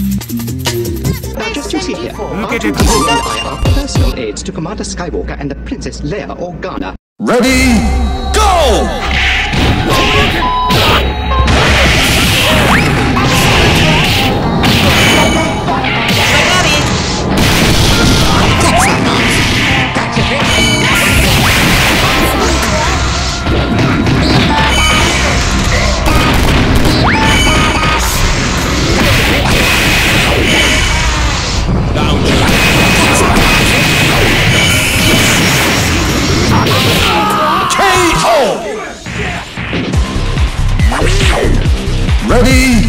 Now, just you see here. Look at R2, it D2, and I are personal aides to Commander Skywalker and the Princess Leia Organa. Ready, go! Ready,